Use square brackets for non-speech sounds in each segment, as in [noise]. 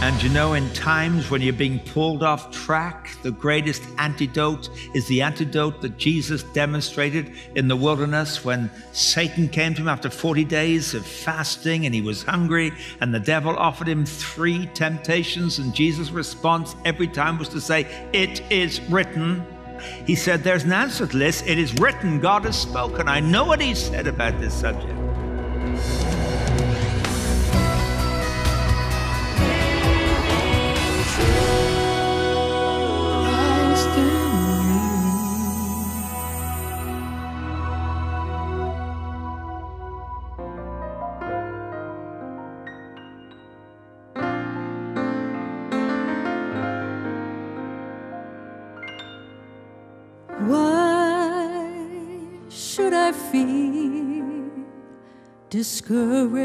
And you know, in times when you're being pulled off track, the greatest antidote is the antidote that Jesus demonstrated in the wilderness when Satan came to him after 40 days of fasting and he was hungry, and the devil offered him three temptations. And Jesus' response every time was to say, It is written. He said, There's an answer to this. It is written. God has spoken. I know what he said about this subject. Discouraged.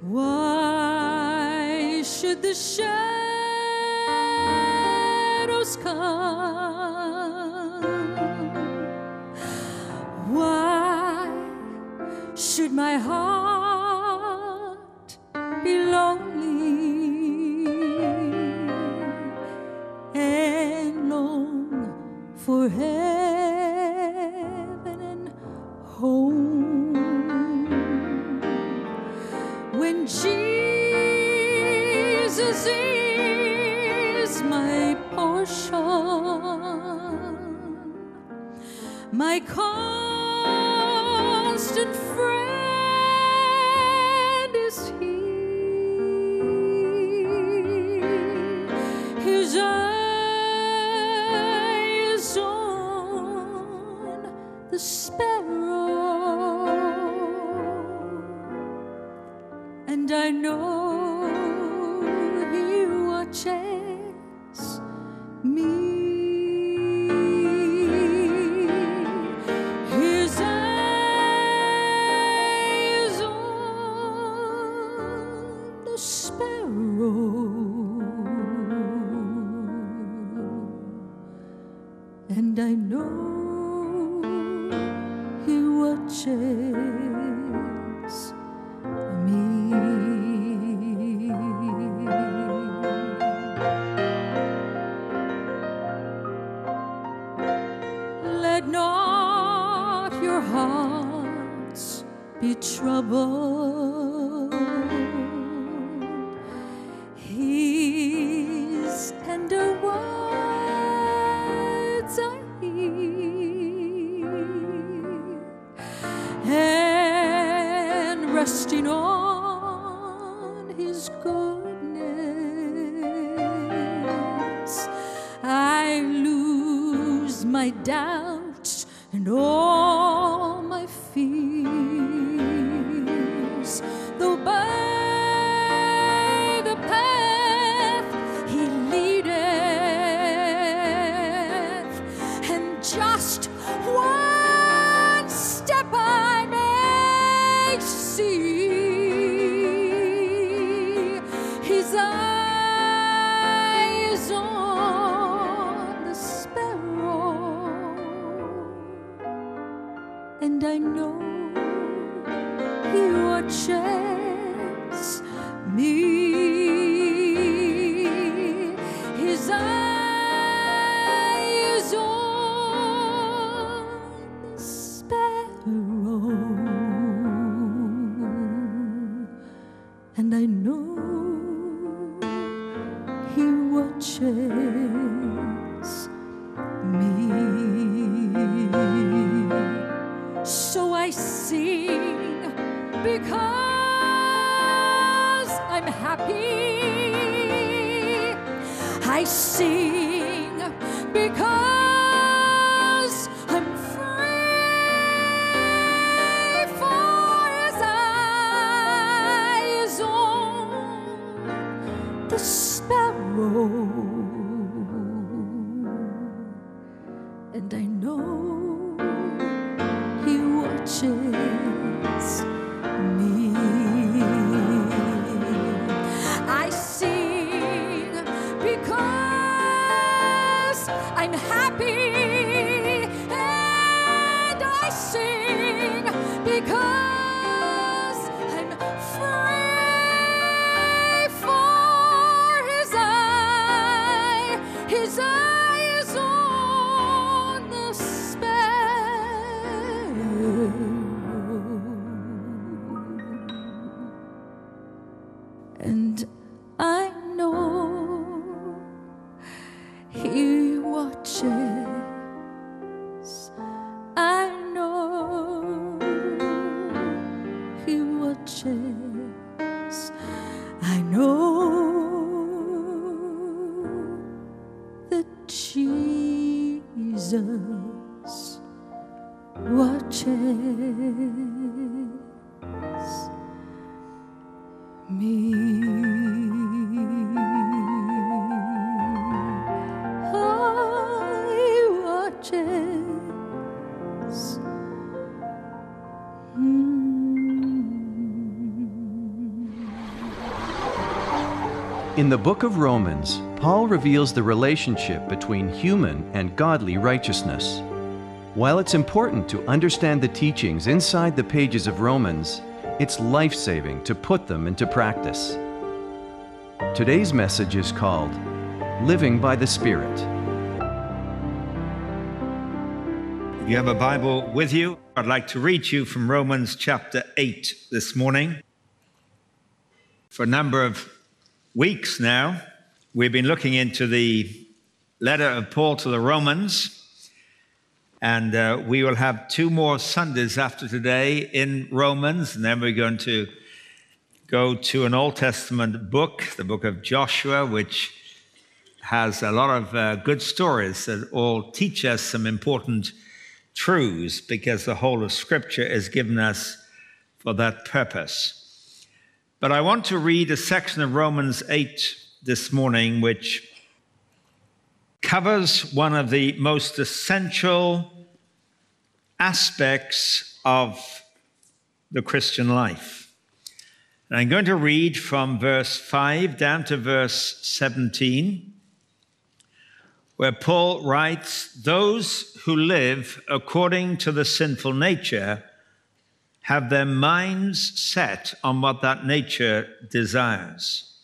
Why should the shadows come? Why should my heart be lonely and long for my constant eyes on the sparrow, and I know he watches In the book of Romans, Paul reveals the relationship between human and godly righteousness. While it's important to understand the teachings inside the pages of Romans, it's life saving to put them into practice. Today's message is called Living by the Spirit. If you have a Bible with you, I'd like to read you from Romans chapter 8 this morning. For a number of weeks now, we've been looking into the letter of Paul to the Romans, and uh, we will have two more Sundays after today in Romans, and then we're going to go to an Old Testament book, the book of Joshua, which has a lot of uh, good stories that all teach us some important truths because the whole of Scripture is given us for that purpose. But I want to read a section of Romans 8 this morning, which covers one of the most essential aspects of the Christian life. And I'm going to read from verse 5 down to verse 17, where Paul writes Those who live according to the sinful nature have their minds set on what that nature desires.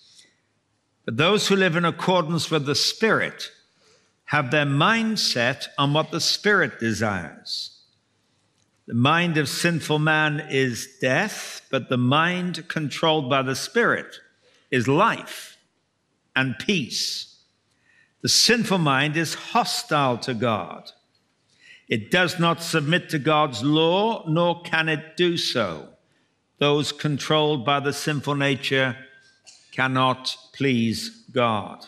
But those who live in accordance with the Spirit have their mind set on what the Spirit desires. The mind of sinful man is death, but the mind controlled by the Spirit is life and peace. The sinful mind is hostile to God. It does not submit to God's law, nor can it do so. Those controlled by the sinful nature cannot please God.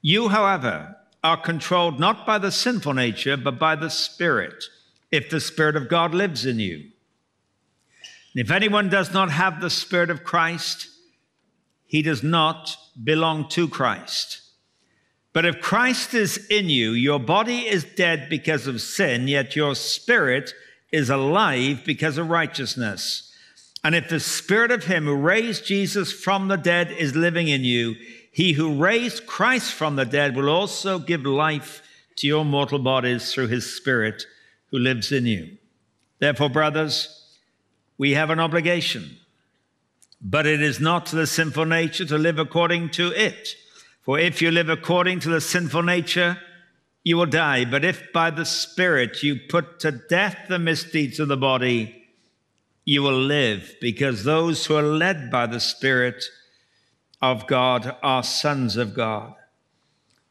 You, however, are controlled not by the sinful nature, but by the Spirit, if the Spirit of God lives in you. And if anyone does not have the Spirit of Christ, he does not belong to Christ. But if Christ is in you, your body is dead because of sin, yet your spirit is alive because of righteousness. And if the spirit of him who raised Jesus from the dead is living in you, he who raised Christ from the dead will also give life to your mortal bodies through his spirit who lives in you. Therefore, brothers, we have an obligation, but it is not to the sinful nature to live according to it. For if you live according to the sinful nature, you will die. But if by the Spirit you put to death the misdeeds of the body, you will live, because those who are led by the Spirit of God are sons of God.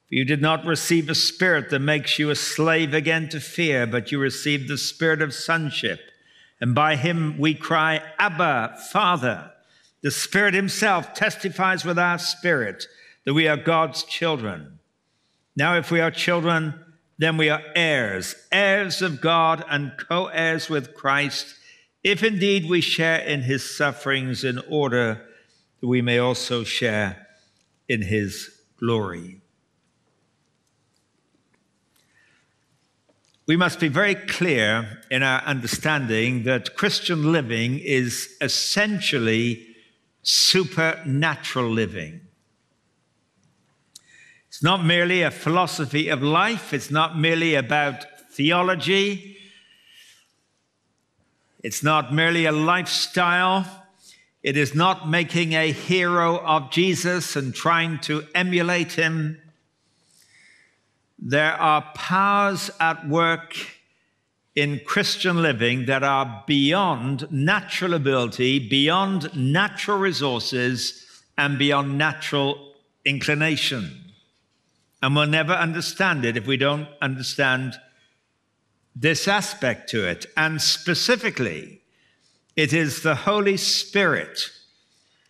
For you did not receive a spirit that makes you a slave again to fear, but you received the spirit of sonship. And by him we cry, Abba, Father. The Spirit Himself testifies with our spirit that we are God's children. Now, if we are children, then we are heirs, heirs of God and co heirs with Christ, if indeed we share in his sufferings in order that we may also share in his glory. We must be very clear in our understanding that Christian living is essentially supernatural living. Not merely a philosophy of life, it's not merely about theology, it's not merely a lifestyle. It is not making a hero of Jesus and trying to emulate him. There are powers at work in Christian living that are beyond natural ability, beyond natural resources, and beyond natural inclination. And we'll never understand it if we don't understand this aspect to it. And specifically, it is the Holy Spirit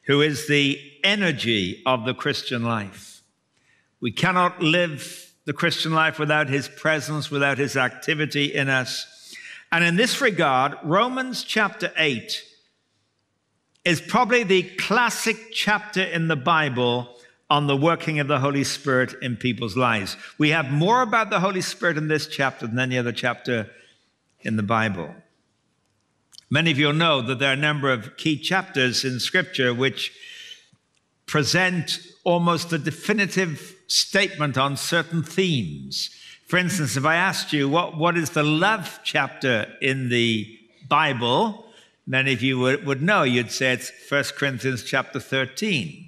who is the energy of the Christian life. We cannot live the Christian life without his presence, without his activity in us. And in this regard, Romans chapter 8 is probably the classic chapter in the Bible on the working of the Holy Spirit in people's lives. We have more about the Holy Spirit in this chapter than any other chapter in the Bible. Many of you know that there are a number of key chapters in Scripture which present almost a definitive statement on certain themes. For instance, if I asked you what, what is the love chapter in the Bible, many of you would, would know. You'd say it's 1 Corinthians chapter 13.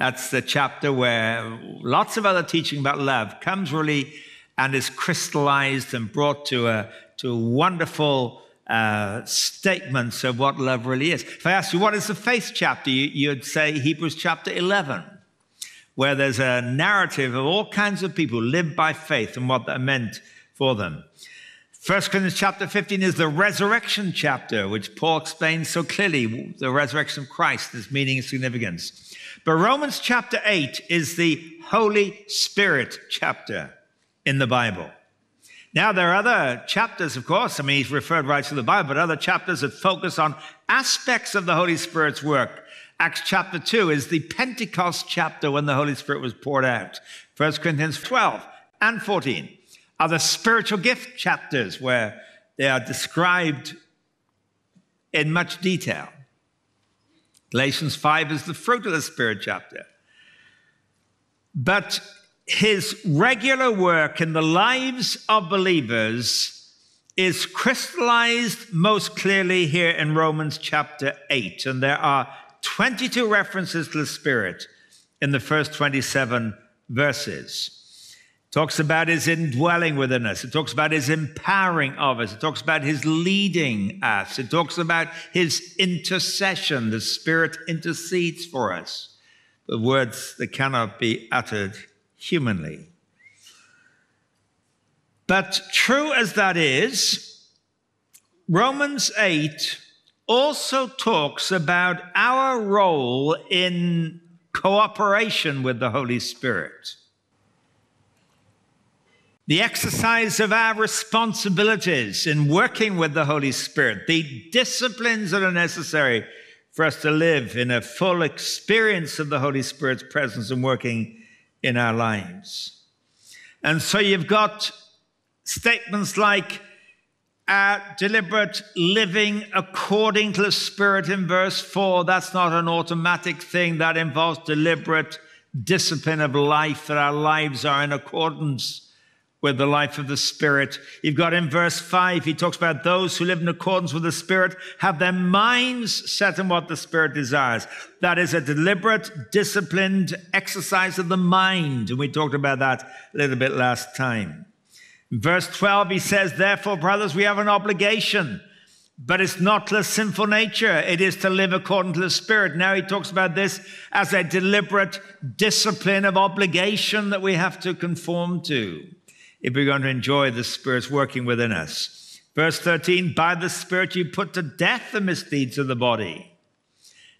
That's the chapter where lots of other teaching about love comes really and is crystallized and brought to a, to a wonderful uh, statements of what love really is. If I asked you, what is the faith chapter? You, would say Hebrews chapter 11 where there's a narrative of all kinds of people who live by faith and what that meant for them. 1 Corinthians chapter 15 is the resurrection chapter, which Paul explains so clearly the resurrection of Christ, its meaning and significance. But Romans chapter 8 is the Holy Spirit chapter in the Bible. Now, there are other chapters, of course. I mean, he's referred right to the Bible, but other chapters that focus on aspects of the Holy Spirit's work Acts chapter 2 is the Pentecost chapter when the Holy Spirit was poured out. 1 Corinthians 12 and 14 are the spiritual gift chapters where they are described in much detail. Galatians 5 is the fruit of the Spirit chapter. But his regular work in the lives of believers is crystallized most clearly here in Romans chapter 8. And there are 22 references to the Spirit in the first 27 verses. Talks about his indwelling within us. It talks about his empowering of us. It talks about his leading us. It talks about his intercession. The Spirit intercedes for us. The words that cannot be uttered humanly. But true as that is, Romans 8 also talks about our role in cooperation with the Holy Spirit. The exercise of our responsibilities in working with the Holy Spirit, the disciplines that are necessary for us to live in a full experience of the Holy Spirit's presence and working in our lives. And so you've got statements like, our deliberate living according to the Spirit in verse 4. That's not an automatic thing. That involves deliberate discipline of life, that our lives are in accordance with the life of the Spirit. You've got in verse 5, he talks about those who live in accordance with the Spirit have their minds set on what the Spirit desires. That is a deliberate, disciplined exercise of the mind. And we talked about that a little bit last time. Verse 12, he says, Therefore, brothers, we have an obligation, but it's not to the sinful nature. It is to live according to the Spirit. Now he talks about this as a deliberate discipline of obligation that we have to conform to if we're going to enjoy the Spirit's working within us. Verse 13, by the Spirit you put to death the misdeeds of the body.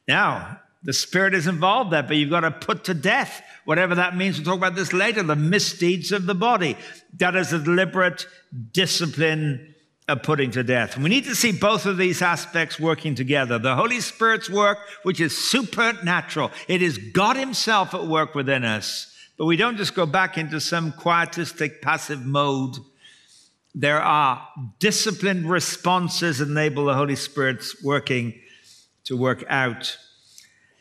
Now, the Spirit is involved there, but you've got to put to death whatever that means. We'll talk about this later the misdeeds of the body. That is a deliberate discipline of putting to death. And we need to see both of these aspects working together. The Holy Spirit's work, which is supernatural, it is God Himself at work within us. But we don't just go back into some quietistic, passive mode. There are disciplined responses that enable the Holy Spirit's working to work out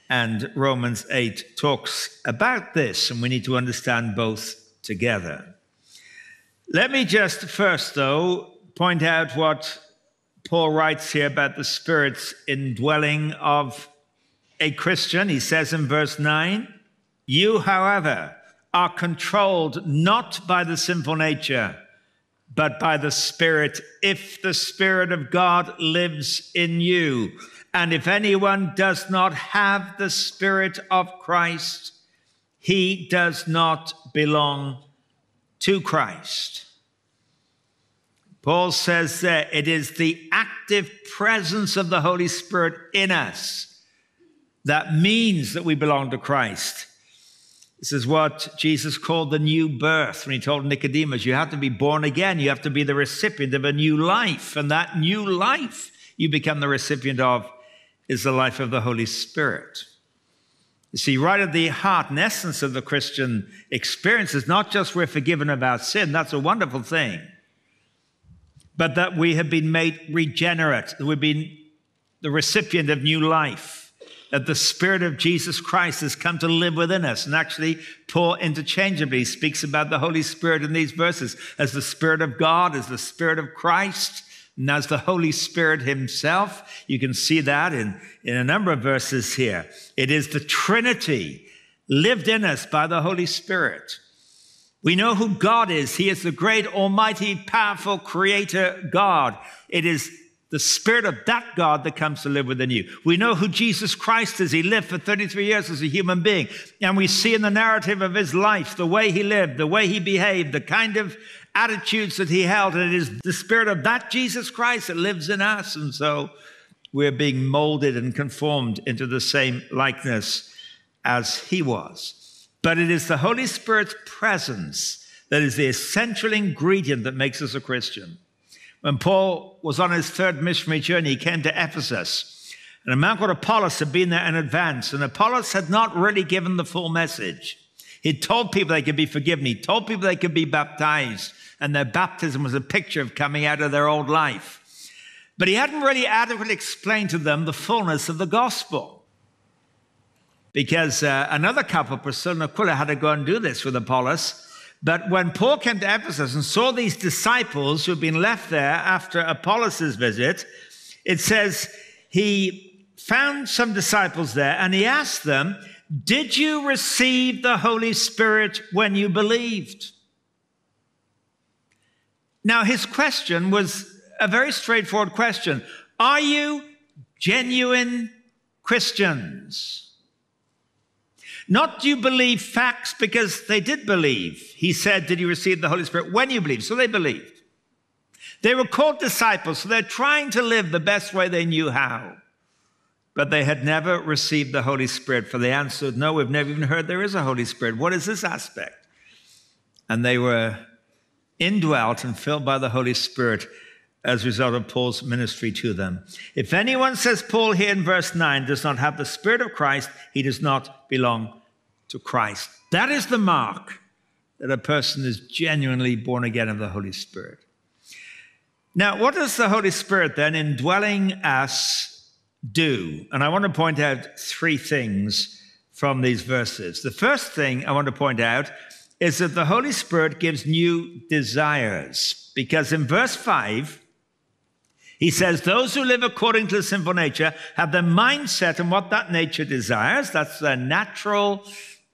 and Romans 8 talks about this, and we need to understand both together. Let me just first, though, point out what Paul writes here about the Spirit's indwelling of a Christian. He says in verse 9, You, however, are controlled not by the sinful nature, but by the Spirit, if the Spirit of God lives in you. And if anyone does not have the Spirit of Christ, he does not belong to Christ. Paul says that it is the active presence of the Holy Spirit in us that means that we belong to Christ. This is what Jesus called the new birth when he told Nicodemus, you have to be born again. You have to be the recipient of a new life. And that new life you become the recipient of is the life of the Holy Spirit. You see, right at the heart and essence of the Christian experience is not just we're forgiven of our sin, that's a wonderful thing, but that we have been made regenerate, that we've been the recipient of new life, that the Spirit of Jesus Christ has come to live within us. And actually, Paul interchangeably speaks about the Holy Spirit in these verses as the Spirit of God, as the Spirit of Christ. And as the Holy Spirit Himself, you can see that in, in a number of verses here. It is the Trinity lived in us by the Holy Spirit. We know who God is. He is the great, almighty, powerful creator God. It is the spirit of that God that comes to live within you. We know who Jesus Christ is. He lived for 33 years as a human being. And we see in the narrative of his life the way he lived, the way he behaved, the kind of attitudes that he held. And it is the spirit of that Jesus Christ that lives in us. And so we're being molded and conformed into the same likeness as he was. But it is the Holy Spirit's presence that is the essential ingredient that makes us a Christian. When Paul was on his third missionary journey, he came to Ephesus. And a man called Apollos had been there in advance. And Apollos had not really given the full message. He told people they could be forgiven. He told people they could be baptized. And their baptism was a picture of coming out of their old life. But he hadn't really adequately explained to them the fullness of the gospel. Because uh, another couple, Priscilla and Aquila, had to go and do this with Apollos. But when Paul came to Ephesus and saw these disciples who had been left there after Apollos' visit, it says he found some disciples there and he asked them, Did you receive the Holy Spirit when you believed? Now, his question was a very straightforward question Are you genuine Christians? Not do you believe facts because they did believe. He said, Did you receive the Holy Spirit when you believed? So they believed. They were called disciples, so they're trying to live the best way they knew how. But they had never received the Holy Spirit, for they answered, No, we've never even heard there is a Holy Spirit. What is this aspect? And they were indwelt and filled by the Holy Spirit as a result of Paul's ministry to them. If anyone says Paul here in verse 9 does not have the Spirit of Christ, he does not belong to Christ. That is the mark that a person is genuinely born again of the Holy Spirit. Now, what does the Holy Spirit then, indwelling us, do? And I want to point out three things from these verses. The first thing I want to point out is that the Holy Spirit gives new desires. Because in verse 5, he says, Those who live according to the sinful nature have their mindset on what that nature desires. That's their natural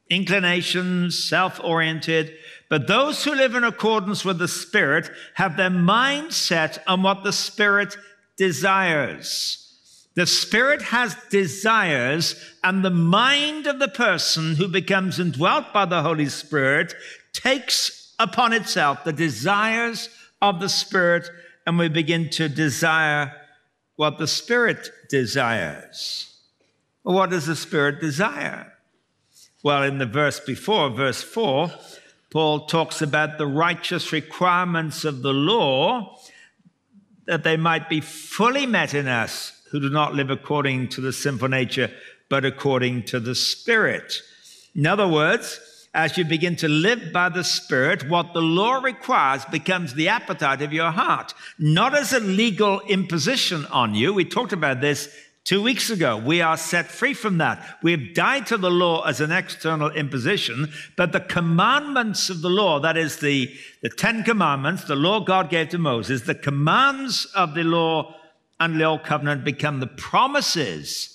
inclinations, self oriented. But those who live in accordance with the Spirit have their mindset on what the Spirit desires. The Spirit has desires, and the mind of the person who becomes indwelt by the Holy Spirit takes upon itself the desires of the Spirit and we begin to desire what the Spirit desires. what does the Spirit desire? Well, in the verse before, verse 4, Paul talks about the righteous requirements of the law that they might be fully met in us who do not live according to the sinful nature, but according to the Spirit. In other words, as you begin to live by the Spirit, what the law requires becomes the appetite of your heart, not as a legal imposition on you. We talked about this two weeks ago. We are set free from that. We've died to the law as an external imposition, but the commandments of the law, that is the, the Ten Commandments, the law God gave to Moses, the commands of the law and the old covenant become the promises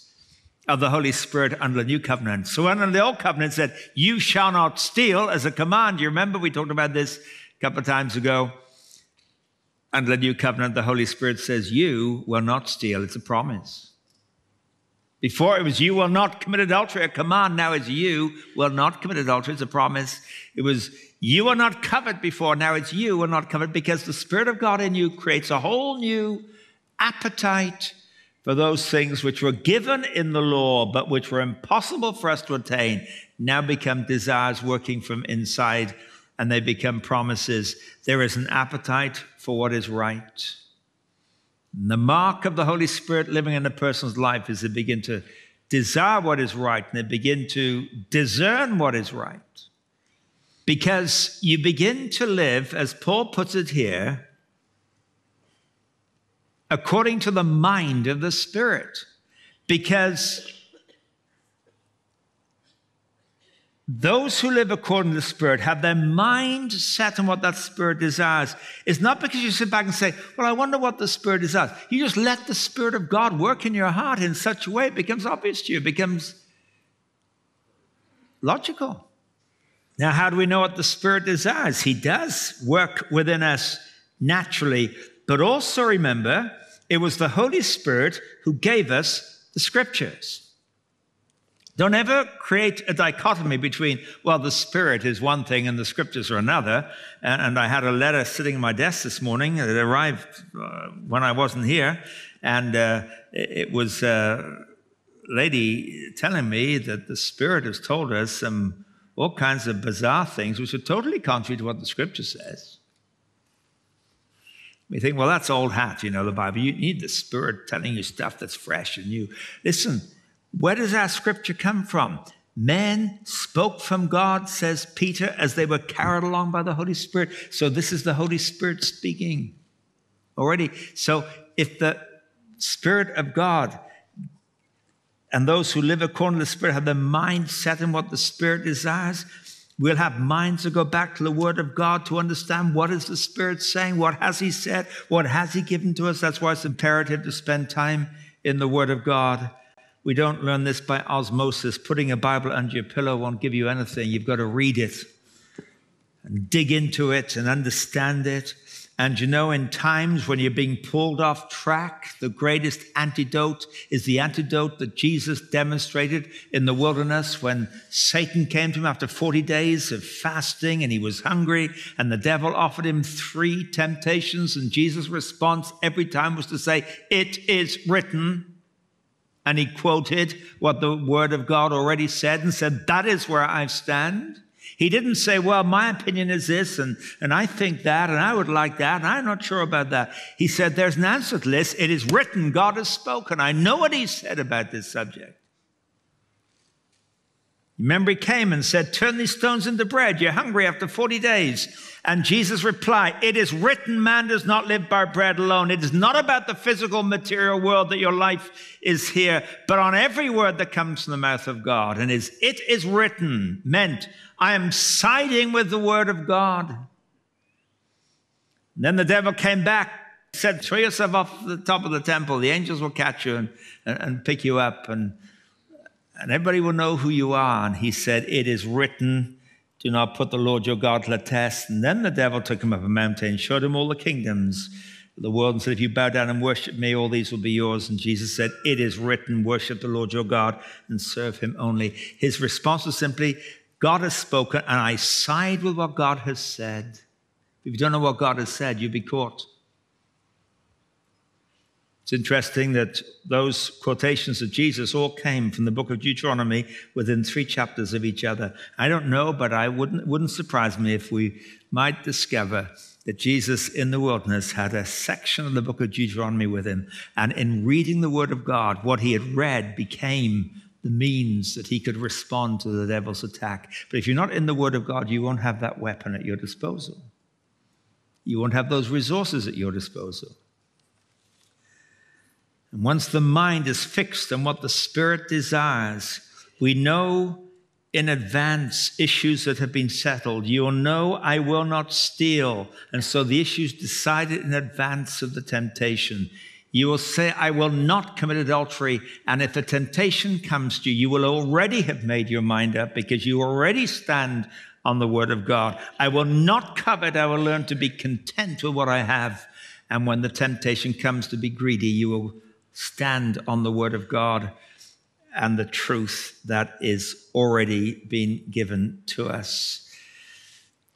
of the Holy Spirit under the new covenant. So under the old covenant said, you shall not steal as a command. You remember we talked about this a couple of times ago. Under the new covenant, the Holy Spirit says, you will not steal. It's a promise. Before it was you will not commit adultery, a command. Now it's you will not commit adultery. It's a promise. It was you will not covet before. Now it's you will not covet because the Spirit of God in you creates a whole new appetite for those things which were given in the law, but which were impossible for us to attain, now become desires working from inside, and they become promises. There is an appetite for what is right. And the mark of the Holy Spirit living in a person's life is they begin to desire what is right and they begin to discern what is right. Because you begin to live, as Paul puts it here, according to the mind of the Spirit. Because those who live according to the Spirit have their mind set on what that Spirit desires. It's not because you sit back and say, Well, I wonder what the Spirit desires. You just let the Spirit of God work in your heart in such a way it becomes obvious to you, it becomes logical. Now, how do we know what the Spirit desires? He does work within us naturally, but also remember, it was the Holy Spirit who gave us the scriptures. Don't ever create a dichotomy between, well, the Spirit is one thing and the scriptures are another. And, and I had a letter sitting in my desk this morning that arrived uh, when I wasn't here. And uh, it was a lady telling me that the Spirit has told us some all kinds of bizarre things which are totally contrary to what the scripture says. We think, well, that's old hat, you know, the Bible. You need the Spirit telling you stuff that's fresh and new. Listen, where does our scripture come from? Men spoke from God, says Peter, as they were carried along by the Holy Spirit. So this is the Holy Spirit speaking already. So if the Spirit of God and those who live according to the Spirit have their mind set in what the Spirit desires, We'll have minds to go back to the Word of God to understand what is the Spirit saying, what has He said, what has He given to us. That's why it's imperative to spend time in the Word of God. We don't learn this by osmosis. Putting a Bible under your pillow won't give you anything. You've got to read it and dig into it and understand it. And you know, in times when you're being pulled off track, the greatest antidote is the antidote that Jesus demonstrated in the wilderness when Satan came to him after 40 days of fasting and he was hungry and the devil offered him three temptations. And Jesus' response every time was to say, It is written. And he quoted what the word of God already said and said, That is where I stand. He didn't say, well, my opinion is this, and, and I think that, and I would like that, and I'm not sure about that. He said, there's an answer to this. It is written. God has spoken. I know what he said about this subject. Remember, he came and said, Turn these stones into bread. You're hungry after 40 days. And Jesus replied, It is written, man does not live by bread alone. It is not about the physical material world that your life is here, but on every word that comes from the mouth of God. And is it is written meant I am siding with the word of God. And then the devil came back, said, Throw yourself off the top of the temple. The angels will catch you and, and, and pick you up. And and everybody will know who you are. And he said, It is written, do not put the Lord your God to the test. And then the devil took him up a mountain, showed him all the kingdoms the world, and said, If you bow down and worship me, all these will be yours. And Jesus said, It is written, worship the Lord your God and serve him only. His response was simply, God has spoken, and I side with what God has said. If you don't know what God has said, you'll be caught. It's interesting that those quotations of Jesus all came from the book of Deuteronomy within three chapters of each other. I don't know, but I wouldn't, wouldn't surprise me if we might discover that Jesus in the wilderness had a section of the book of Deuteronomy with him. And in reading the word of God, what he had read became the means that he could respond to the devil's attack. But if you're not in the word of God, you won't have that weapon at your disposal. You won't have those resources at your disposal. And once the mind is fixed on what the Spirit desires, we know in advance issues that have been settled. You'll know I will not steal. And so the issue's decided in advance of the temptation. You will say, I will not commit adultery. And if a temptation comes to you, you will already have made your mind up because you already stand on the word of God. I will not covet. I will learn to be content with what I have. And when the temptation comes to be greedy, you will stand on the Word of God and the truth that is already been given to us.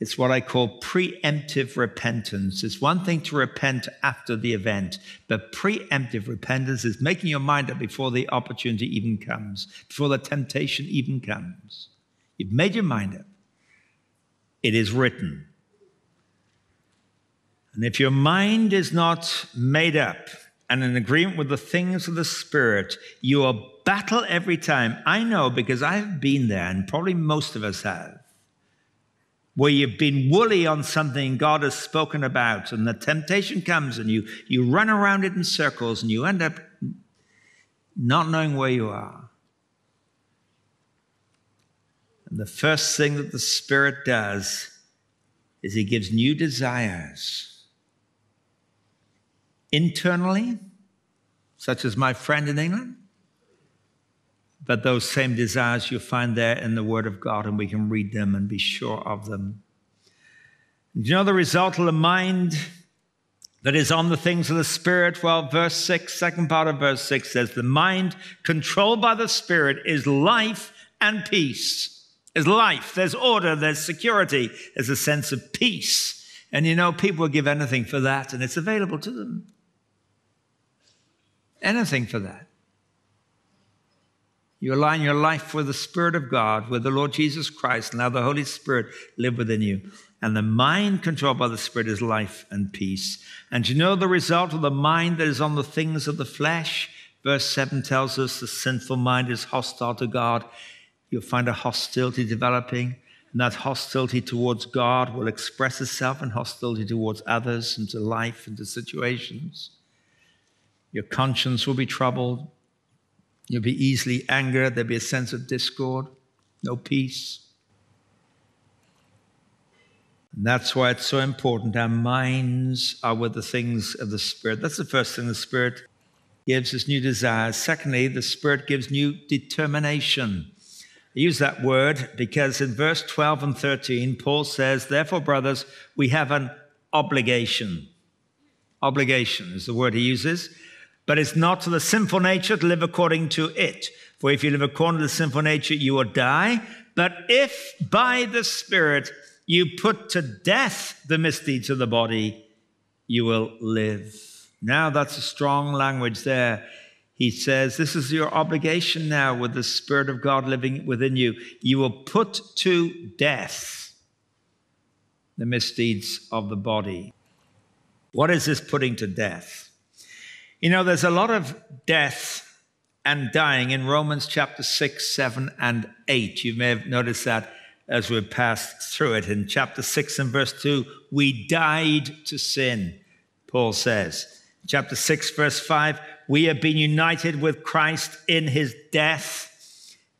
It's what I call preemptive repentance. It's one thing to repent after the event, but preemptive repentance is making your mind up before the opportunity even comes, before the temptation even comes. You've made your mind up. It is written. And if your mind is not made up and in agreement with the things of the Spirit, you will battle every time. I know because I've been there, and probably most of us have where you've been woolly on something God has spoken about, and the temptation comes and you, you run around it in circles and you end up not knowing where you are. And the first thing that the Spirit does is He gives new desires. Internally, such as my friend in England, but those same desires you find there in the Word of God, and we can read them and be sure of them. Do you know the result of the mind that is on the things of the Spirit? Well, verse 6, second part of verse 6 says, The mind controlled by the Spirit is life and peace. Is life, there's order, there's security, there's a sense of peace. And you know, people will give anything for that, and it's available to them. Anything for that. You align your life with the Spirit of God, with the Lord Jesus Christ, and now the Holy Spirit live within you. And the mind controlled by the Spirit is life and peace. And you know the result of the mind that is on the things of the flesh? Verse 7 tells us the sinful mind is hostile to God. You'll find a hostility developing, and that hostility towards God will express itself in hostility towards others and to life and to situations. Your conscience will be troubled. You'll be easily angered. There'll be a sense of discord, no peace. And that's why it's so important. Our minds are with the things of the Spirit. That's the first thing the Spirit gives us new desires. Secondly, the Spirit gives new determination. I use that word because in verse 12 and 13, Paul says, Therefore, brothers, we have an obligation. Obligation is the word he uses. But it's not to the sinful nature to live according to it. For if you live according to the sinful nature, you will die. But if by the Spirit you put to death the misdeeds of the body, you will live. Now that's a strong language there. He says, This is your obligation now with the Spirit of God living within you. You will put to death the misdeeds of the body. What is this putting to death? You know, there's a lot of death and dying in Romans chapter 6, 7, and 8. You may have noticed that as we passed through it. In chapter 6 and verse 2, we died to sin, Paul says. Chapter 6, verse 5, we have been united with Christ in his death.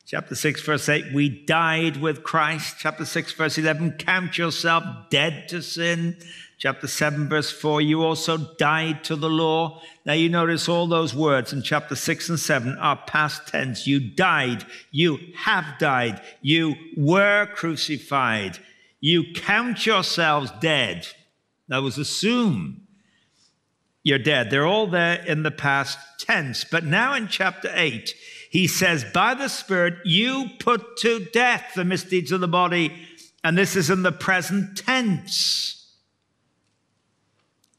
Chapter 6, verse 8, we died with Christ. Chapter 6, verse 11, count yourself dead to sin. Chapter 7, verse 4, you also died to the law. Now you notice all those words in chapter 6 and 7 are past tense. You died. You have died. You were crucified. You count yourselves dead. That was assume you're dead. They're all there in the past tense. But now in chapter 8, he says, By the Spirit, you put to death the misdeeds of the body. And this is in the present tense.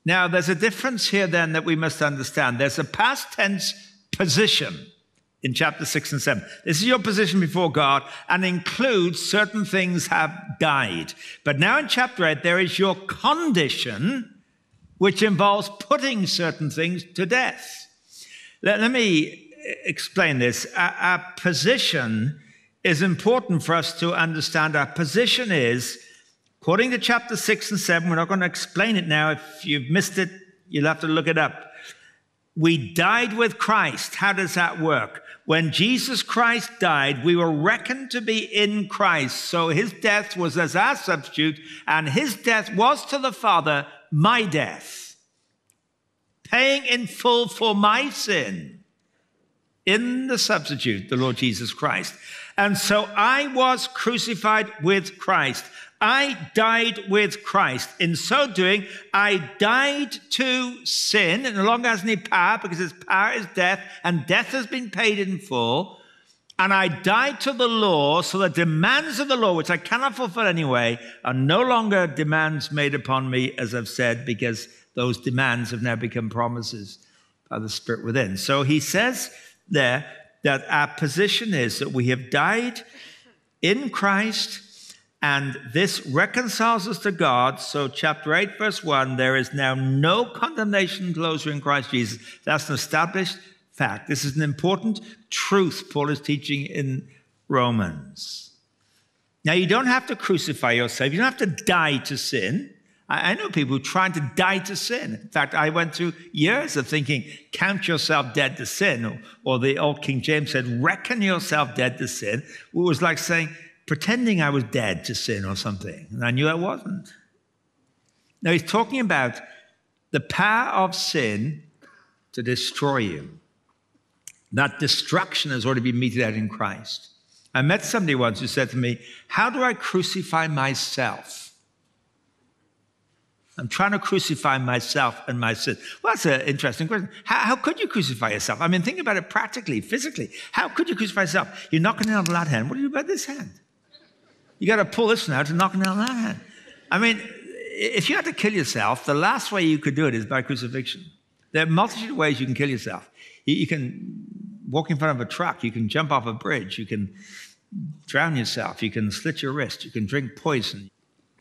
Now, there's a difference here then that we must understand. There's a past tense position in chapter 6 and 7. This is your position before God and includes certain things have died. But now in chapter 8, there is your condition, which involves putting certain things to death. Let, let me uh, explain this. Our, our position is important for us to understand. Our position is According to chapter 6 and 7, we're not going to explain it now. If you've missed it, you'll have to look it up. We died with Christ. How does that work? When Jesus Christ died, we were reckoned to be in Christ. So his death was as our substitute, and his death was to the Father my death, paying in full for my sin in the substitute, the Lord Jesus Christ. And so I was crucified with Christ. I died with Christ. In so doing, I died to sin, and no longer has any power because its power is death, and death has been paid in full. And I died to the law, so the demands of the law, which I cannot fulfill anyway, are no longer demands made upon me, as I've said, because those demands have now become promises by the Spirit within. So he says there that our position is that we have died in Christ, and this reconciles us to God. So, chapter 8, verse 1 there is now no condemnation to those who are in Christ Jesus. That's an established fact. This is an important truth Paul is teaching in Romans. Now, you don't have to crucify yourself, you don't have to die to sin. I, know people trying to die to sin. In fact, I went through years of thinking, count yourself dead to sin, or the old King James said, reckon yourself dead to sin. It was like saying, pretending I was dead to sin or something. And I knew I wasn't. Now, he's talking about the power of sin to destroy you. That destruction has already been meted out in Christ. I met somebody once who said to me, How do I crucify myself? I'm trying to crucify myself and my sin. Well, that's an interesting question. How, how, could you crucify yourself? I mean, think about it practically, physically. How could you crucify yourself? You're knocking down that hand. What do you do about this hand? You got to pull this out and knock down that. I mean, if you had to kill yourself, the last way you could do it is by crucifixion. There are multitude of ways you can kill yourself. You, you can walk in front of a truck. You can jump off a bridge. You can drown yourself. You can slit your wrist. You can drink poison.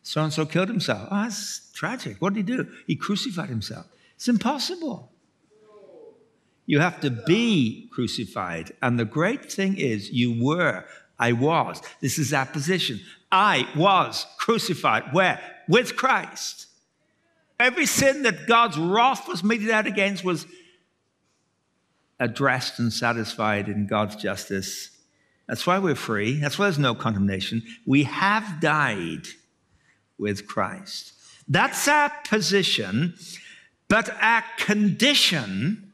So and so killed himself. Oh, that's tragic. What did he do? He crucified himself. It's impossible. You have to be crucified. And the great thing is, you were, I was. This is our position. I was crucified. Where? With Christ. Every sin that God's wrath was meted out against was addressed and satisfied in God's justice. That's why we're free. That's why there's no condemnation. We have died with Christ. That's our position, but our condition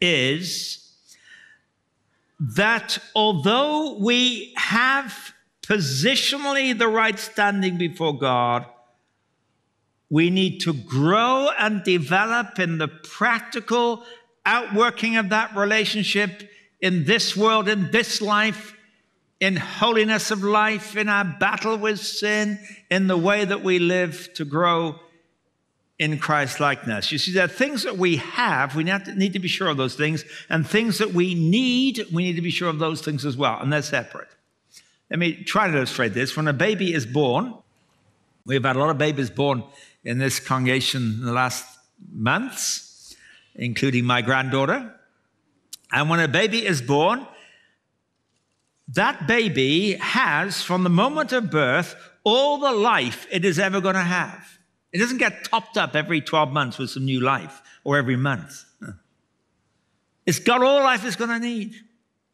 is that although we have positionally the right standing before God, we need to grow and develop in the practical outworking of that relationship in this world, in this life, in holiness of life, in our battle with sin, in the way that we live to grow in Christ likeness. You see, there are things that we have, we need to be sure of those things, and things that we need, we need to be sure of those things as well, and they're separate. Let me try to illustrate this. When a baby is born, we've had a lot of babies born in this congregation in the last months, including my granddaughter. And when a baby is born, that baby has, from the moment of birth, all the life it is ever going to have. It doesn't get topped up every 12 months with some new life or every month. It's got all life is going to need.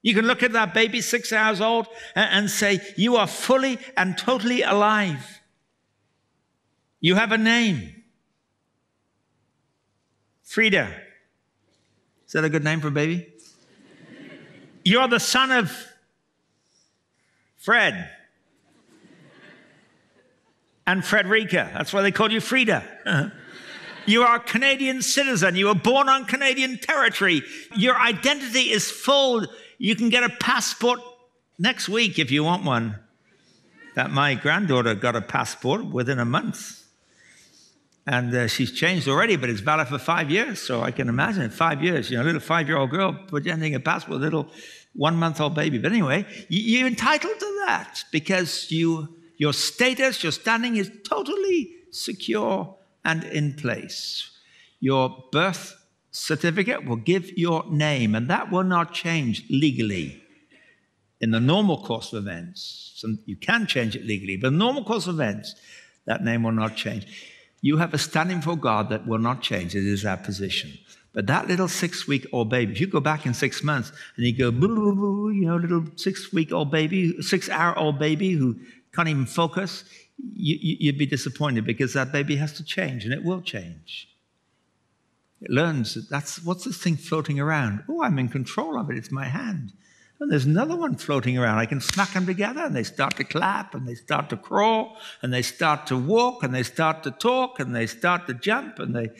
You can look at that baby, six hours old, and say, You are fully and totally alive. You have a name Frida. Is that a good name for a baby? [laughs] You're the son of Fred. And Frederica. That's why they called you Frida. [laughs] You are a Canadian citizen. You were born on Canadian territory. Your identity is full. You can get a passport next week if you want one. That my granddaughter got a passport within a month. And uh, she's changed already, but it's valid for five years. So I can imagine five years, you know, a little five year old girl presenting a passport, a little one month old baby. But anyway, you're entitled to that because you, your status, your standing is totally secure and in place. Your birth certificate will give your name, and that will not change legally in the normal course of events. You can change it legally, but in the normal course of events, that name will not change. You have a standing for God that will not change. It is our position. But that little six week old baby, if you go back in six months and you go, you know, little six week old baby, six hour old baby who can't even focus, you, would be disappointed because that baby has to change and it will change. It learns that that's what's this thing floating around? Oh, I'm in control of it. It's my hand. And there's another one floating around. I can smack them together and they start to clap and they start to crawl and they start to walk and they start to talk and they start to jump and they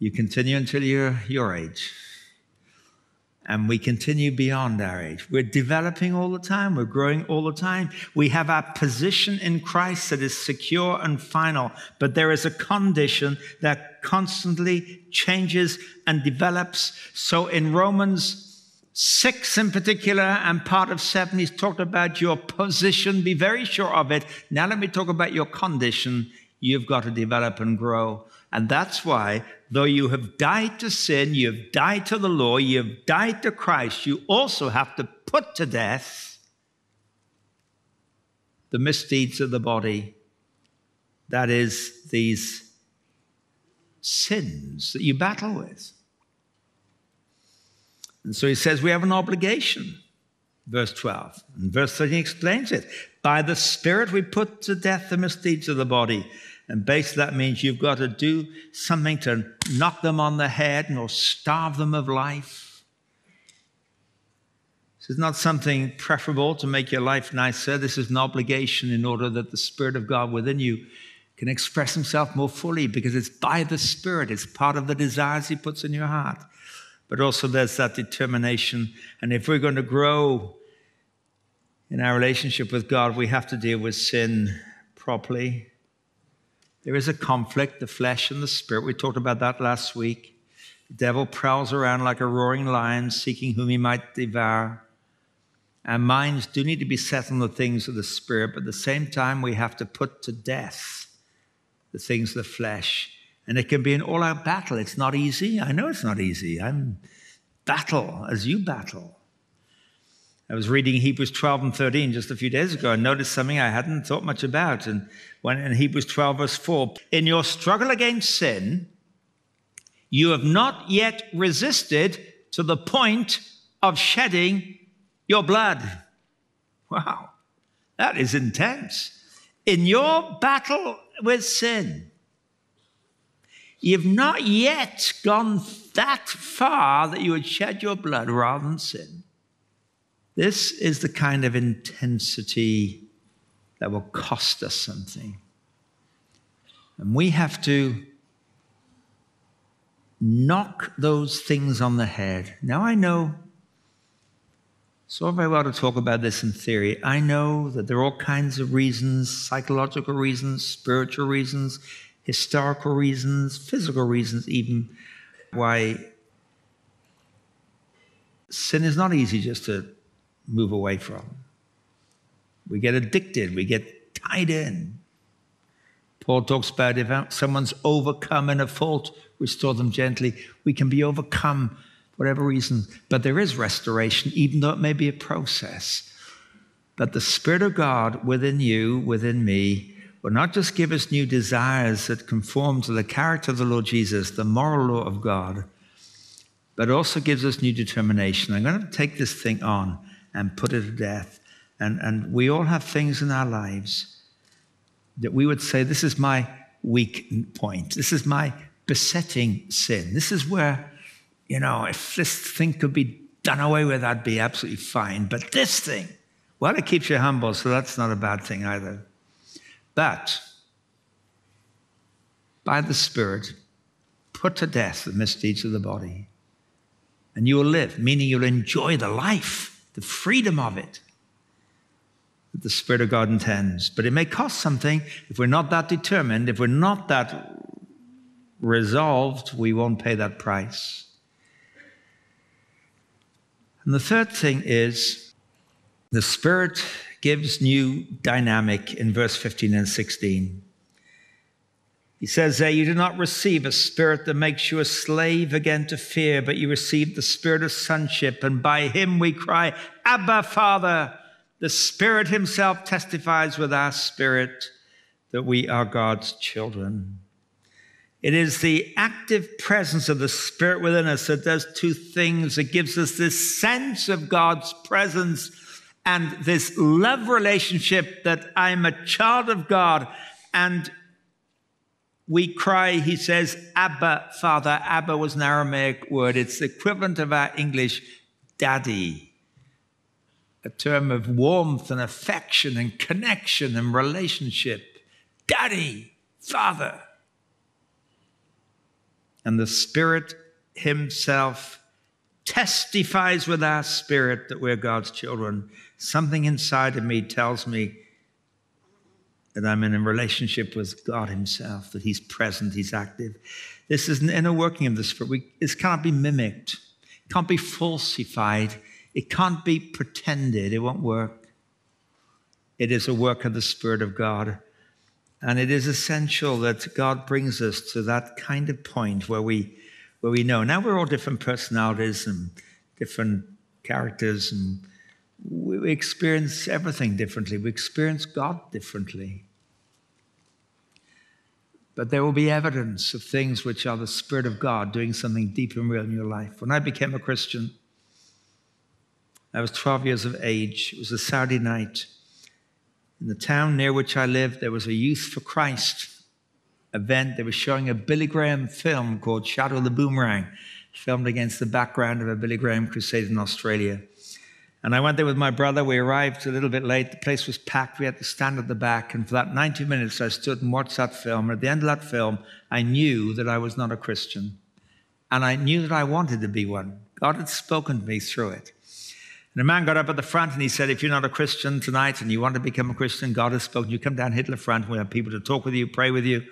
you continue until you're your age. And we continue beyond our age. We're developing all the time, we're growing all the time. We have our position in Christ that is secure and final, but there is a condition that constantly changes and develops. So in Romans 6 in particular, and part of 7, he's talked about your position. Be very sure of it. Now let me talk about your condition. You've got to develop and grow. And that's why, though you have died to sin, you've died to the law, you've died to Christ, you also have to put to death the misdeeds of the body. That is, these sins that you battle with. And so he says we have an obligation, verse 12. And verse 13 explains it. By the Spirit we put to death the misdeeds of the body and basically, that means you've got to do something to knock them on the head or starve them of life. This is not something preferable to make your life nicer. This is an obligation in order that the Spirit of God within you can express Himself more fully because it's by the Spirit, it's part of the desires He puts in your heart. But also, there's that determination. And if we're going to grow in our relationship with God, we have to deal with sin properly. There is a conflict, the flesh and the spirit. We talked about that last week. The devil prowls around like a roaring lion, seeking whom he might devour. Our minds do need to be set on the things of the spirit, but at the same time, we have to put to death the things of the flesh. And it can be an all out battle. It's not easy. I know it's not easy. I'm battle as you battle. I was reading Hebrews 12 and 13 just a few days ago and noticed something I hadn't thought much about. And when in Hebrews 12, verse 4, in your struggle against sin, you have not yet resisted to the point of shedding your blood. [laughs] Wow, that is intense. In your battle with sin, you've not yet gone that far that you would shed your blood rather than sin. This is the kind of intensity that will cost us something. And we have to knock those things on the head. Now, I know, it's all very well to talk about this in theory. I know that there are all kinds of reasons psychological reasons, spiritual reasons, historical reasons, physical reasons, even why sin is not easy just to move away from. We get addicted, we get tied in. Paul talks about if someone's overcome in a fault, restore them gently. We can be overcome, for whatever reason, but there is restoration, even though it may be a process. But the Spirit of God within you, within me, will not just give us new desires that conform to the character of the Lord Jesus, the moral law of God, but also gives us new determination. I'm going to take this thing on and put it to death. And, and we all have things in our lives that we would say, This is my weak point. This is my besetting sin. This is where, you know, if this thing could be done away with, I'd be absolutely fine. But this thing, well, it keeps you humble, so that's not a bad thing either. But by the Spirit, put to death the misdeeds of the body, and you will live, meaning you'll enjoy the life the freedom of it that the Spirit of God intends. But it may cost something. If we're not that determined, if we're not that resolved, we won't pay that price. And the third thing is the Spirit gives new dynamic in verse 15 and 16. He says there, You do not receive a spirit that makes you a slave again to fear, but you receive the spirit of sonship, and by him we cry, Abba, Father. The Spirit Himself testifies with our spirit that we are God's children. It is the active presence of the Spirit within us that does two things. It gives us this sense of God's presence and this love relationship that I'm a child of God and we cry, he says, Abba, Father. Abba was an Aramaic word. It's the equivalent of our English daddy, a term of warmth and affection and connection and relationship. Daddy, Father. And the Spirit Himself testifies with our spirit that we're God's children. Something inside of me tells me that I'm in a relationship with God Himself, that He's present, He's active. This is an inner working of the Spirit. We, this cannot be mimicked, it can't be falsified, it can't be pretended, it won't work. It is a work of the Spirit of God. And it is essential that God brings us to that kind of point where we, where we know. Now we're all different personalities and different characters, and we experience everything differently. We experience God differently. But there will be evidence of things which are the Spirit of God doing something deep and real in your life. When I became a Christian, I was 12 years of age. It was a Saturday night. In the town near which I lived, there was a Youth for Christ event. They were showing a Billy Graham film called Shadow of the Boomerang, filmed against the background of a Billy Graham crusade in Australia. And I went there with my brother. We arrived a little bit late. The place was packed. We had to stand at the back. And for that 90 minutes, I stood and watched that film. And at the end of that film, I knew that I was not a Christian. And I knew that I wanted to be one. God had spoken to me through it. And a man got up at the front and he said, If you're not a Christian tonight and you want to become a Christian, God has spoken. You come down the front. We have people to talk with you, pray with you.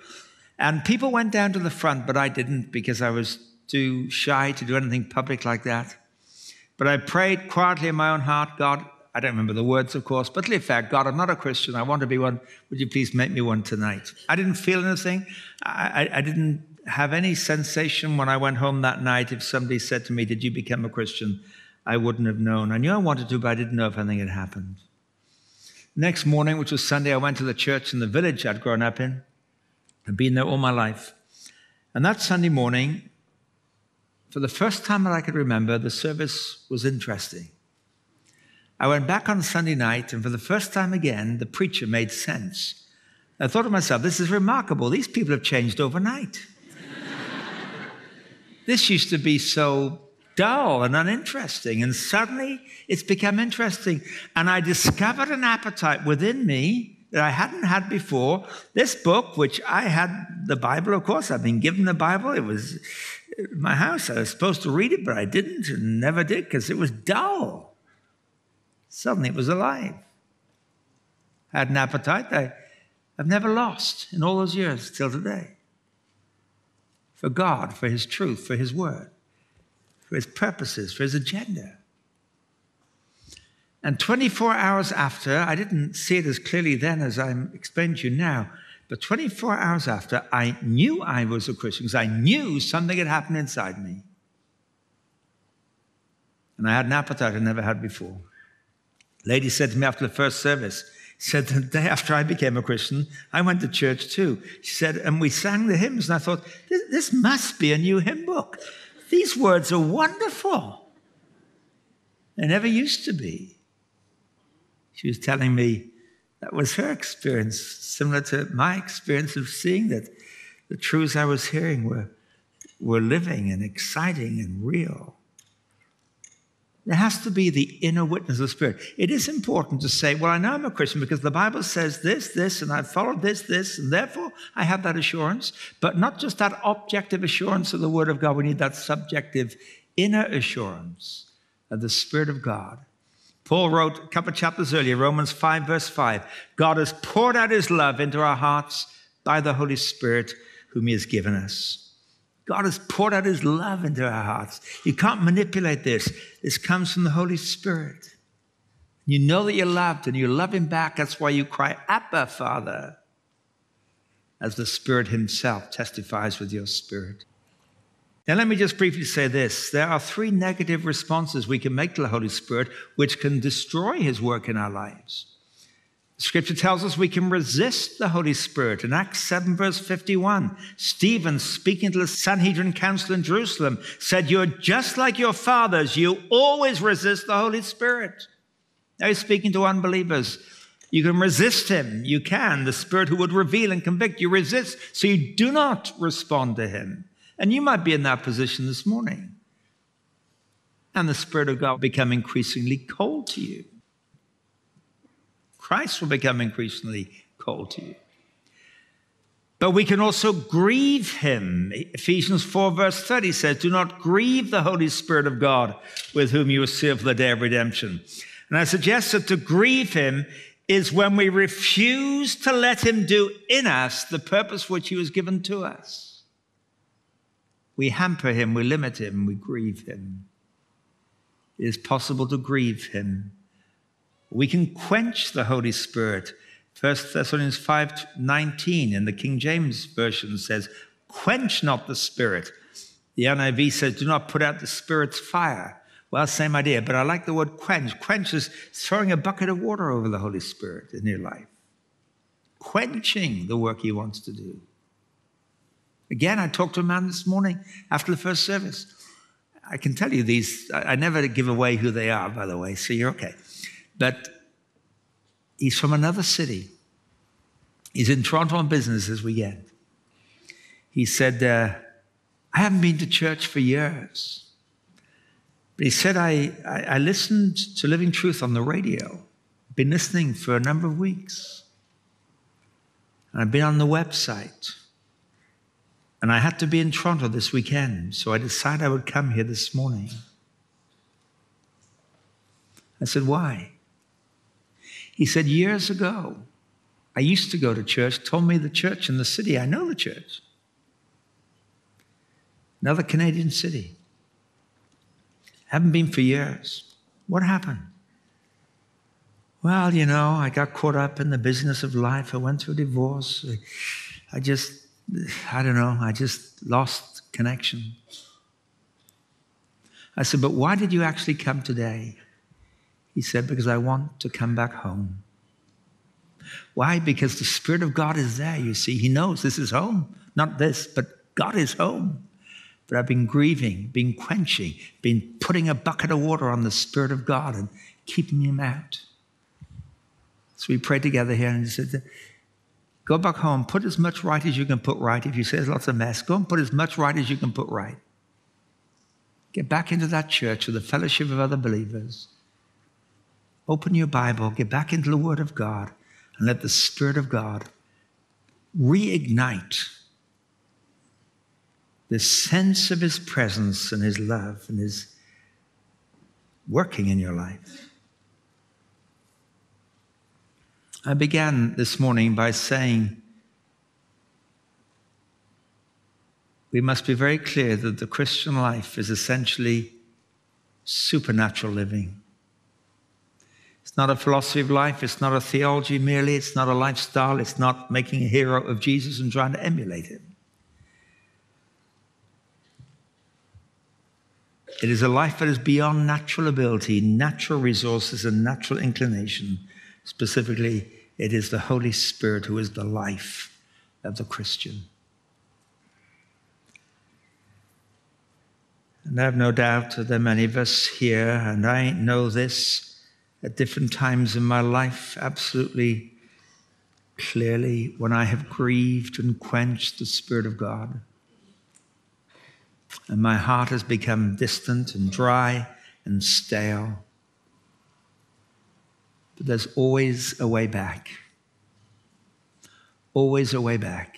And people went down to the front, but I didn't because I was too shy to do anything public like that. But I prayed quietly in my own heart, God, I don't remember the words, of course, but the effect, God, I'm not a Christian. I want to be one. Would you please make me one tonight? I didn't feel anything. I, I, I didn't have any sensation when I went home that night if somebody said to me, Did you become a Christian? I wouldn't have known. I knew I wanted to, but I didn't know if anything had happened. Next morning, which was Sunday, I went to the church in the village I'd grown up in. I'd been there all my life. And that Sunday morning, for the first time that I could remember, the service was interesting. I went back on Sunday night, and for the first time again, the preacher made sense. I thought to myself, this is remarkable. These people have changed overnight. [laughs] this used to be so dull and uninteresting. And suddenly it's become interesting. And I discovered an appetite within me that I hadn't had before. This book, which I had the Bible, of course, I've been given the Bible. It was my house. I was supposed to read it, but I didn't and never did because it was dull. Suddenly it was alive. I had an appetite I, I've never lost in all those years till today for God, for His truth, for His word for his purposes, for his agenda. And 24 hours after, I didn't see it as clearly then as I'm explaining to you now, but 24 hours after, I knew I was a Christian because I knew something had happened inside me. And I had an appetite I never had before. lady said to me after the first service, said the day after I became a Christian, I went to church too. She said, and we sang the hymns, and I thought, this, this must be a new hymn book. These words are wonderful. They never used to be. She was telling me that was her experience, similar to my experience of seeing that the truths I was hearing were, were living and exciting and real. There has to be the inner witness of the Spirit. It is important to say, well, I know I'm a Christian because the Bible says this, this, and I've followed this, this, and therefore I have that assurance. But not just that objective assurance of the Word of God, we need that subjective inner assurance of the Spirit of God. Paul wrote a couple of chapters earlier, Romans 5, verse 5 God has poured out his love into our hearts by the Holy Spirit, whom he has given us. God has poured out his love into our hearts. You can't manipulate this. This comes from the Holy Spirit. You know that you're loved and you love him back. That's why you cry, Abba, Father, as the Spirit himself testifies with your spirit. Now, let me just briefly say this. There are three negative responses we can make to the Holy Spirit which can destroy his work in our lives. Scripture tells us we can resist the Holy Spirit. In Acts 7, verse 51, Stephen, speaking to the Sanhedrin Council in Jerusalem, said, You're just like your fathers. You always resist the Holy Spirit. Now he's speaking to unbelievers. You can resist him. You can. The Spirit who would reveal and convict, you resist, so you do not respond to him. And you might be in that position this morning. And the Spirit of God become increasingly cold to you. Christ will become increasingly cold to you. But we can also grieve him. Ephesians 4, verse 30 says, Do not grieve the Holy Spirit of God with whom you were sealed for the day of redemption. And I suggest that to grieve him is when we refuse to let him do in us the purpose which he was given to us. We hamper him, we limit him, we grieve him. It is possible to grieve him. We can quench the Holy Spirit 1 Thessalonians 5:19 in the King James Version says, quench not the spirit. The NIV says, do not put out the spirit's fire. Well, same idea, but I like the word quench. Quench is throwing a bucket of water over the Holy Spirit in your life, quenching the work he wants to do. Again, I talked to a man this morning after the first service. I can tell you these, I never give away who they are, by the way, so you're okay. But He's from another city. He's in Toronto on business this weekend. He said, uh, I haven't been to church for years. But he said, I, I, I listened to Living Truth on the radio. Been listening for a number of weeks. And I've been on the website. And I had to be in Toronto this weekend, so I decided I would come here this morning. I said, Why? He said, Years ago, I used to go to church, told me the church in the city, I know the church. Another Canadian city. Haven't been for years. What happened? Well, you know, I got caught up in the business of life. I went through a divorce. I just, I don't know, I just lost connection. I said, but why did you actually come today? He said, Because I want to come back home. Why? Because the Spirit of God is there, you see. He knows this is home. Not this, but God is home. But I've been grieving, been quenching, been putting a bucket of water on the Spirit of God and keeping him out. So we prayed together here and he said, Go back home, put as much right as you can put right. If you say there's lots of mess, go and put as much right as you can put right. Get back into that church with the fellowship of other believers Open your Bible, get back into the Word of God, and let the Spirit of God reignite the sense of His presence and His love and His working in your life. I began this morning by saying we must be very clear that the Christian life is essentially supernatural living. It's not a philosophy of life. It's not a theology merely. It's not a lifestyle. It's not making a hero of Jesus and trying to emulate him. It is a life that is beyond natural ability, natural resources, and natural inclination. Specifically, it is the Holy Spirit who is the life of the Christian. And I have no doubt that there are many of us here, and I know this at different times in my life, absolutely clearly, when I have grieved and quenched the Spirit of God. And my heart has become distant and dry and stale. But there's always a way back. Always a way back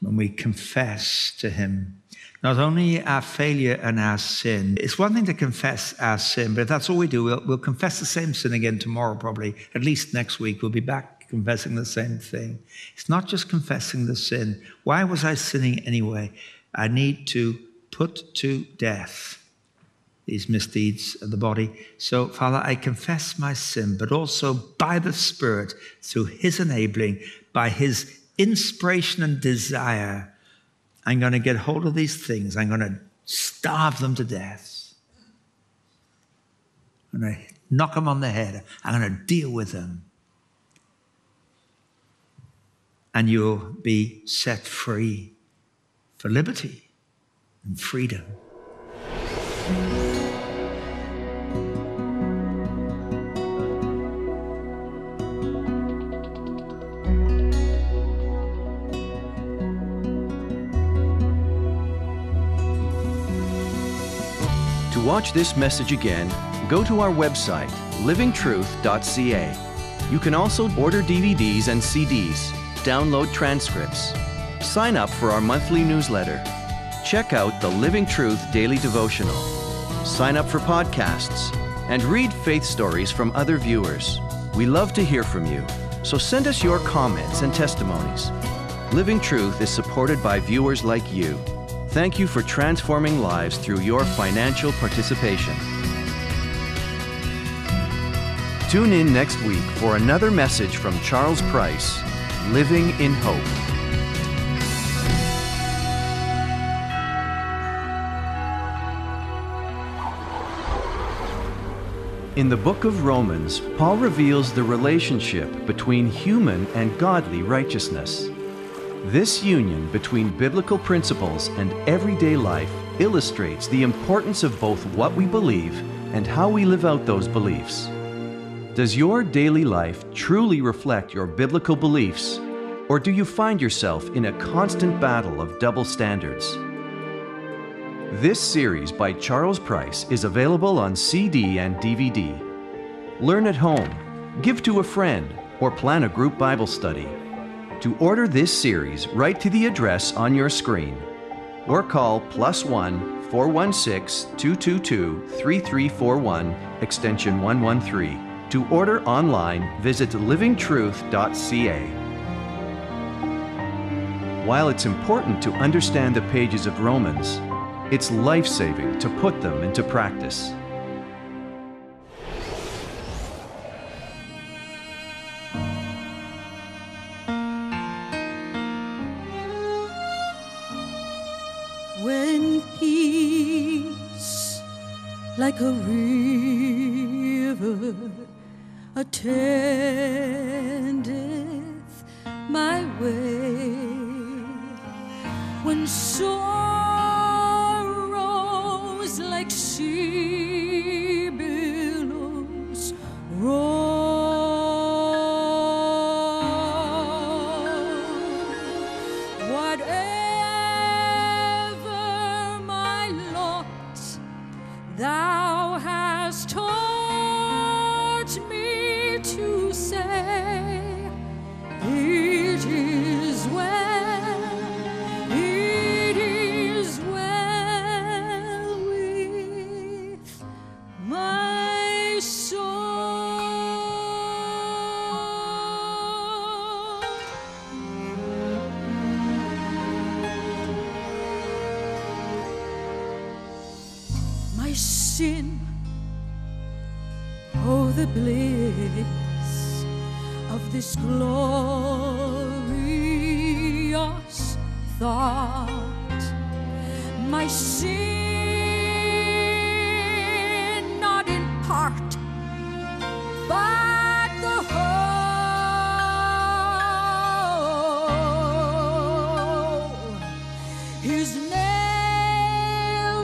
when we confess to Him not only our failure and our sin. It's one thing to confess our sin, but if that's all we do, we'll, we'll confess the same sin again tomorrow, probably. At least next week, we'll be back confessing the same thing. It's not just confessing the sin. Why was I sinning anyway? I need to put to death these misdeeds of the body. So, Father, I confess my sin, but also by the Spirit, through His enabling, by His inspiration and desire I'm going to get hold of these things. I'm going to starve them to death. I'm going to knock them on the head. I'm going to deal with them. And you'll be set free for liberty and freedom. Watch this message again, go to our website, livingtruth.ca. You can also order DVDs and CDs. download transcripts. Sign up for our monthly newsletter. Check out the Living Truth Daily Devotional. Sign up for podcasts and read faith stories from other viewers. We love to hear from you, so send us your comments and testimonies. Living Truth is supported by viewers like you. Thank you for transforming lives through your financial participation. Tune in next week for another message from Charles Price Living in Hope. In the book of Romans, Paul reveals the relationship between human and godly righteousness. This union between biblical principles and everyday life illustrates the importance of both what we believe and how we live out those beliefs. Does your daily life truly reflect your biblical beliefs, or do you find yourself in a constant battle of double standards? This series by Charles Price is available on CD and DVD. Learn at home, give to a friend, or plan a group Bible study. To order this series, write to the address on your screen or call plus 1 416 222 3341 extension 113. To order online, visit livingtruth.ca. While it's important to understand the pages of Romans, it's life saving to put them into practice.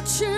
Nailed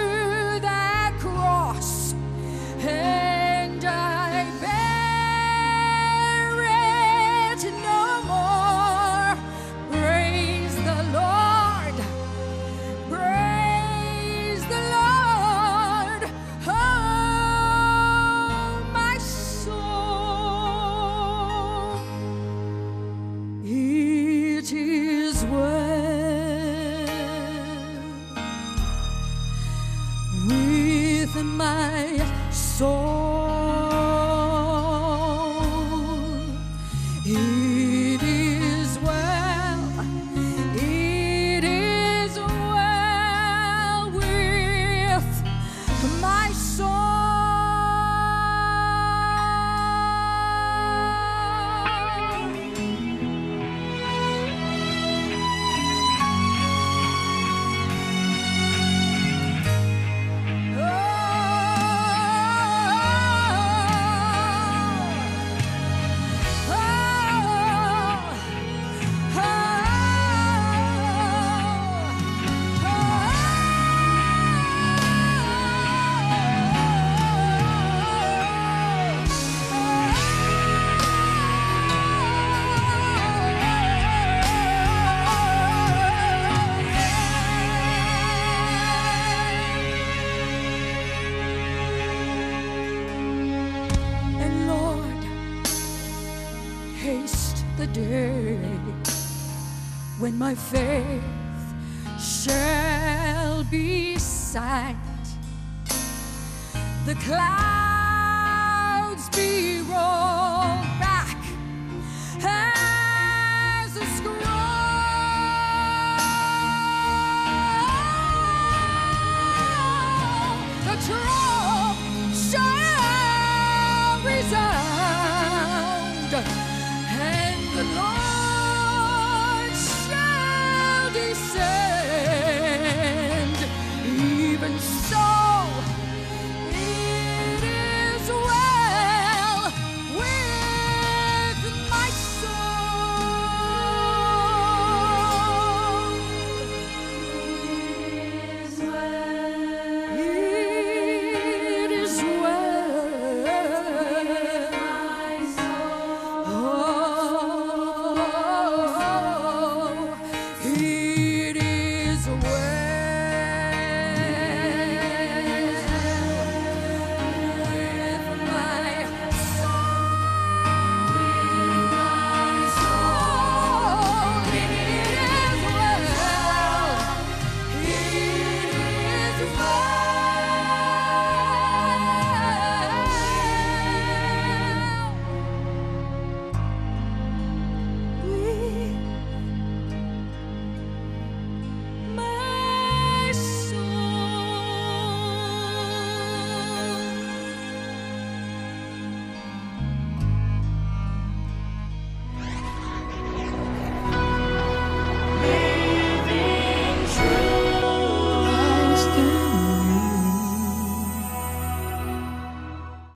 my faith shall be sight. The clouds